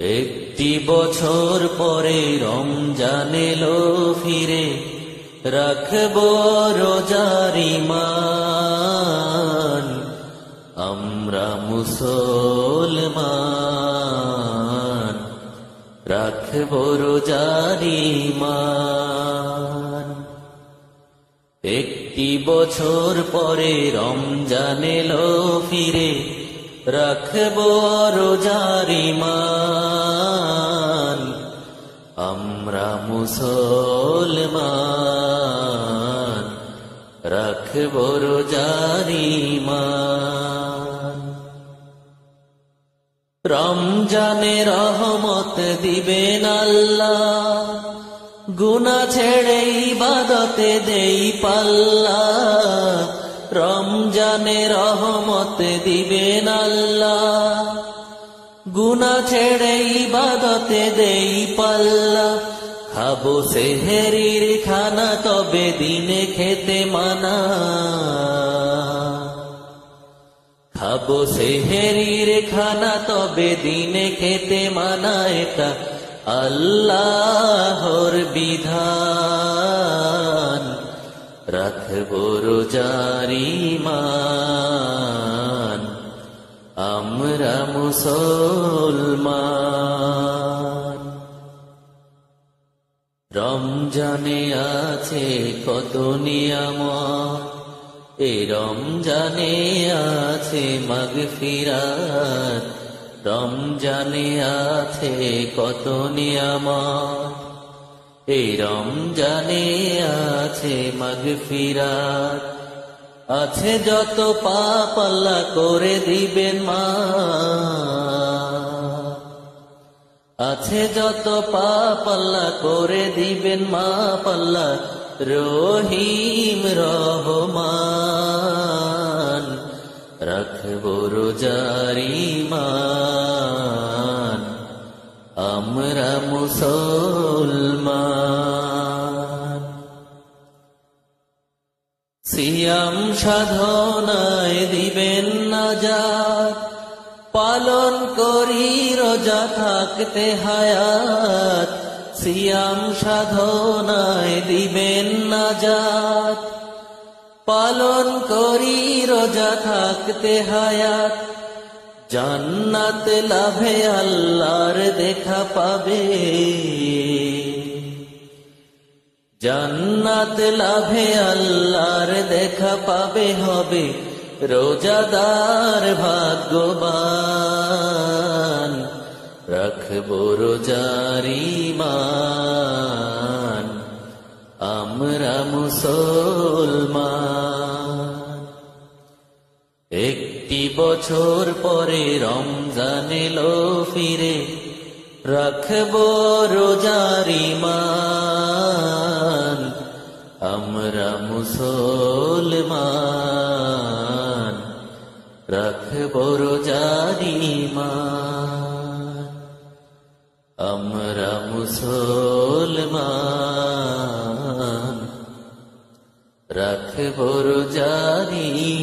একটি বছর পরে রমজান এলো ফিরে রাখব রোজারিমান আমরা মুসলমান, রাখব রোজারিমান একটি বছর পরে রমজান এলো ফিরে রাখব রোজারিমান আমরা মুসলমান, রাখব রোজারিমান রমজানে রহমত দিবেন আল্লাহ গুনা ছেড়ে ইবাদতে দেই পাল্লা। রমজানে রহমত দিবেন আল্লাহ। গুনা ছেড়ে ইবাদতে দেই পাল্লা। খাব সেহেরির খানা, তবে দিনে খেতে মানা। খাব সেহেরির খানা, তবে দিনে খেতে মানা, এটা আল্লাহর বিধান। রাখব রোজারিমান আমরা মুসলমান। রমজানে আছে কত নিয়ামত, এ রমজানে আছে মাগফিরাত, রমজানে আছে কত নিয়ামত। এই রমজানে আছে মাগফিরাত, আছে যত পাপ আল্লাহ করে দিবেন মা। আছে যত পাপ আল্লাহ করে দিবেন মা পাল্লা রহিম রহমান। রাখব রোজারিমান আমরা মুসলমান। সিয়াম সাধনায় দিবেন নাজাত, পালন করি রোজা থাকতে হায়াত। সিয়াম সাধনায় দিবেন নাজাত, পালন করি রোজা থাকতে হায়াত। জান্নাত লাভে আল্লাহর দেখা পাবে। জান্নাত লাভে আল্লাহর দেখা পাবে হবে রোজাদার ভাগ্যবান। রাখব রোজারিমান আমরা মুসলমান। একটি বছর পরে রমজান এলো ফিরে রাখব রোজারিমান আমরা মুসলমান, রাখব রোজারিমান আমরা মুসলমান, রাখব রোজারিমান